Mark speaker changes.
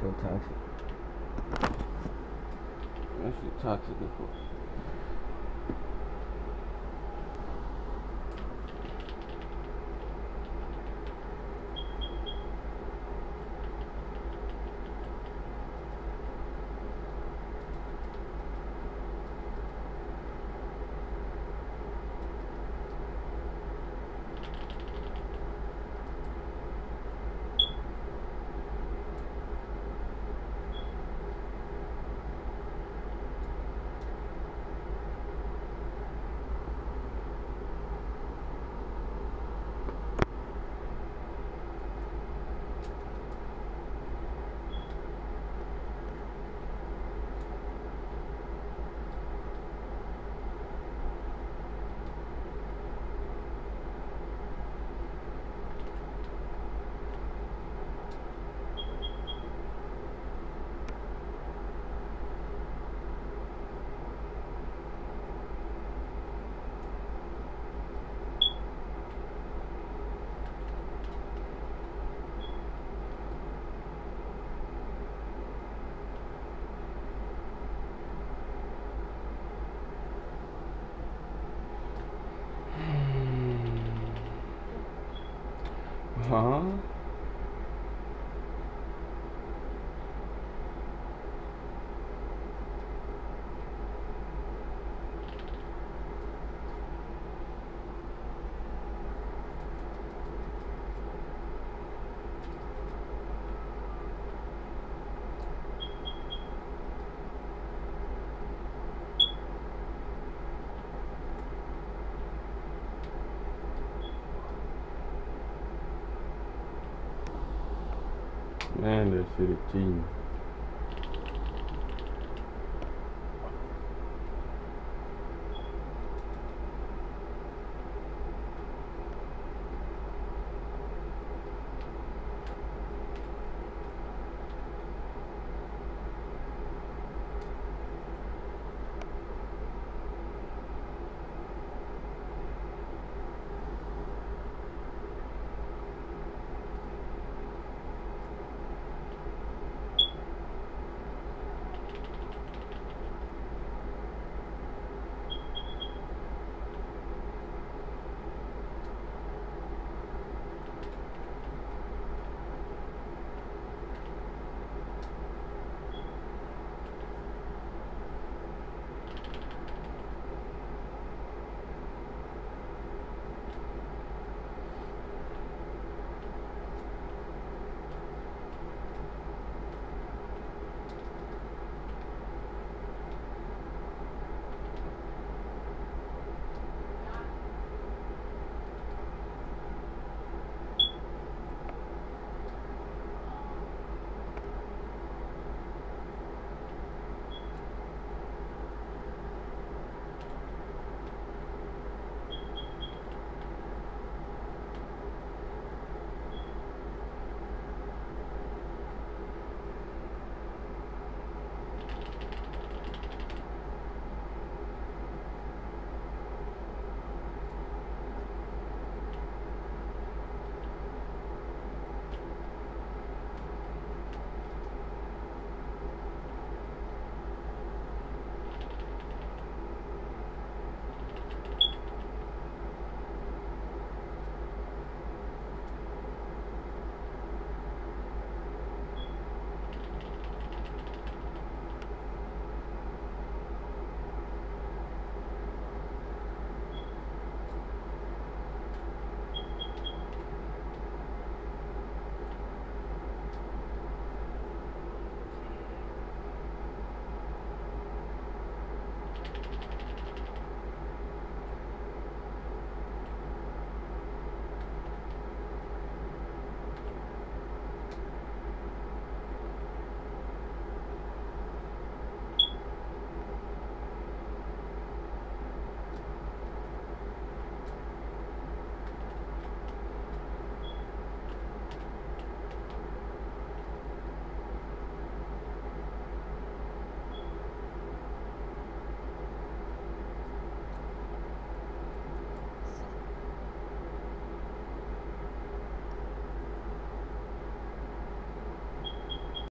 Speaker 1: so toxic.
Speaker 2: That shit toxic as fuck. 啊。Man, that shit is cheating.